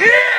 Yeah!